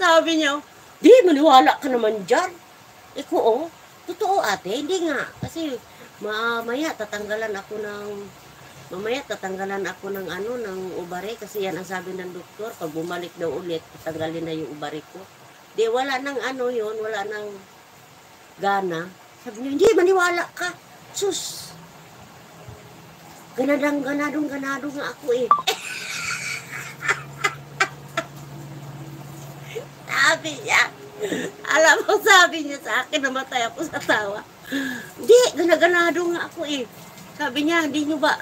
Sabi niya, di, maniwala ka naman dyan. Iko, oh, totoo ate, hindi nga. Kasi, mamaya tatanggalan ako ng, mamaya tatanggalan ako ng ano, ng ubare. Kasi yan ang sabi ng doktor, pag bumalik daw ulit, tatanggalin na yung ubare ko. Di, wala nang ano yon wala nang gana. Sabi niya, hindi, maniwala ka. Sus, ganadang ganadong ganado nga ako eh. sabi niya, alam mo, sabi niya sa akin, namatay ako sa tawa. Hindi, ganaganado nga ako eh. Sabi niya, hindi nyo ba,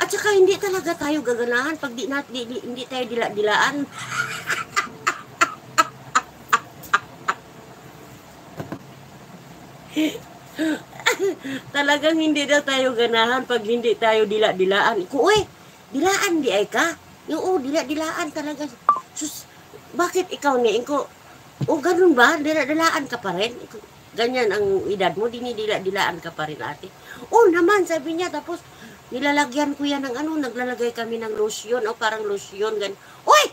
at saka hindi talaga tayo gaganahan pag di, nat, di, di- hindi tayo dila-dilaan. Talagang hindi daw tayo ganahan pag hindi tayo dila-dilaan. Ko, uy, dilaan di ay ka? Yung, oh, dila-dilaan talaga. Sus, bakit ikaw ni Inko? O ganun ba? Dila-dilaan ka pa rin? Ganyan ang edad mo, dinidila-dilaan ka pa rin ate. Oh naman, sabi niya. Tapos, nilalagyan ko yan ng ano, naglalagay kami ng lotion. O parang lotion, gan. Uy!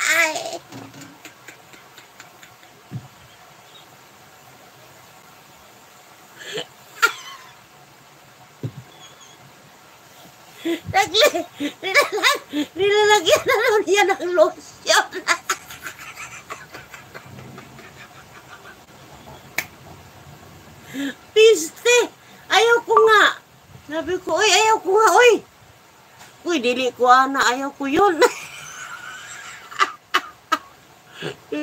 Ay! Nagli, nilalag, nilalagyan na naman niya ng lotion. Piste! Ayaw ko nga. Sabi ko, oy, ayaw ko nga, oy. Uy, dili ko ana, ayaw ko yun.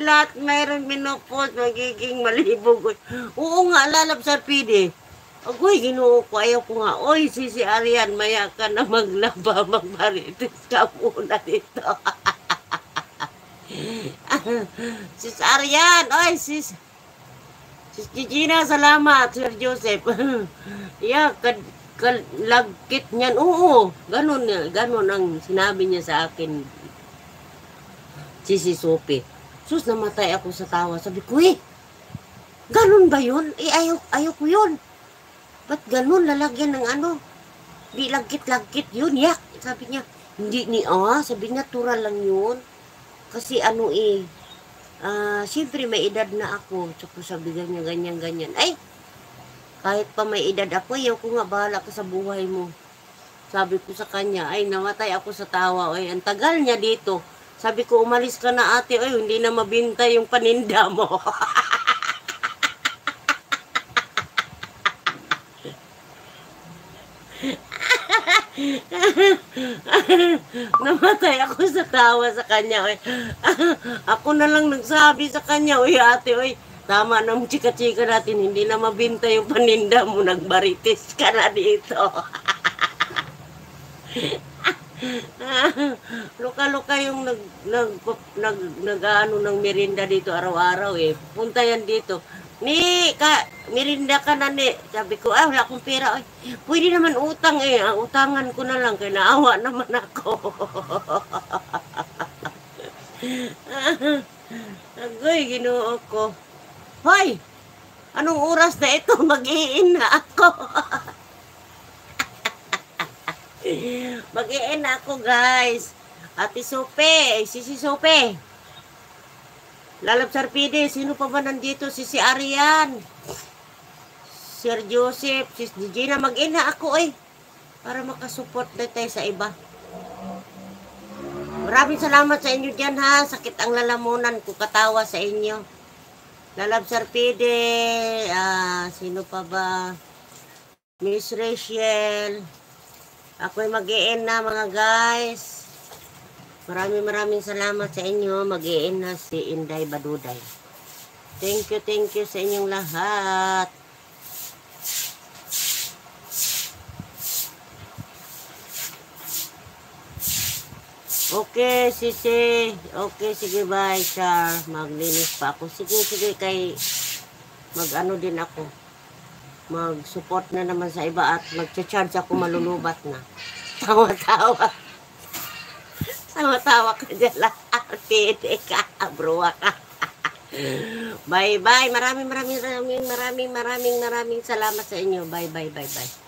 Lahat mayroong minupos, magiging malibog. Oo nga, lalab sa pide. Agoy, ginoo ko, ko nga. Oy, si si Arian, maya ka na maglaba, magbaritis ka muna dito. sis Arian, oy, sis... Sis Gina, salamat, Sir Joseph. yeah, kad, kalagkit niyan. Oo, ganun, ganun ang sinabi niya sa akin. Si si Sophie. Sus, namatay ako sa tawa. Sabi ko, eh, ganun ba yun? Eh, ayaw, ayaw ko yun. Ba't ganun, lalagyan ng ano? Di lagkit-lagkit yun, yak. Sabi niya, hindi ni, ah, sabi niya, tura lang yun. Kasi ano eh, ah, siyempre may edad na ako. Tsaka sabi ganyan, ganyan, ganyan. Ay, kahit pa may edad ako, ayaw ko nga, bahala ka sa buhay mo. Sabi ko sa kanya, ay, namatay ako sa tawa. Ay, ang tagal niya dito. Sabi ko, umalis ka na ate. Ay, hindi na mabinta yung paninda mo. Namatay ako sa tawa sa kanya. Oy. ako na lang nagsabi sa kanya, Uy ate, oy, tama na ang chika-chika natin, hindi na mabinta yung paninda mo, nagbaritis ka na dito. Luka-luka yung nag, nag, nag, nag, ano, ng merinda dito araw-araw eh. Punta yan dito. Ni, ka, merinda ka na ni. Sabi ko, ah, wala akong pera. Ay, pwede naman utang eh. Ah, utangan ko na lang, kaya naawa naman ako. Agoy, ginoo ko. Hoy! Anong oras na ito? Mag-iin na ako. Mag-iin na ako, guys. Ate Sope, Sisi Sope. Lalab Sarpide, sino pa ba nandito? Si si Arian. Sir Joseph, si Gina, mag-in na ako eh. Para makasupport na tayo sa iba. Maraming salamat sa inyo dyan ha. Sakit ang lalamunan ko katawa sa inyo. Lalab Sarpide, ah, sino pa ba? Miss Rachel. Ako'y mag na mga guys. Maraming maraming salamat sa inyo. mag na si Inday Baduday. Thank you, thank you sa inyong lahat. Okay, sisi. Okay, sige, bye, Char. Maglinis pa ako. Sige, sige, kay mag-ano din ako. Mag-support na naman sa iba at mag-charge ako malulubat na. Tawa-tawa. Tawa-tawa ka dyan lahat. Pwede ka, bro ka. Bye-bye. Maraming, maraming, maraming, maraming, maraming, maraming salamat sa inyo. Bye, bye, bye, bye.